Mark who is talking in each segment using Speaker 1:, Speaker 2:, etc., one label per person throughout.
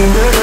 Speaker 1: in the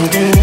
Speaker 1: today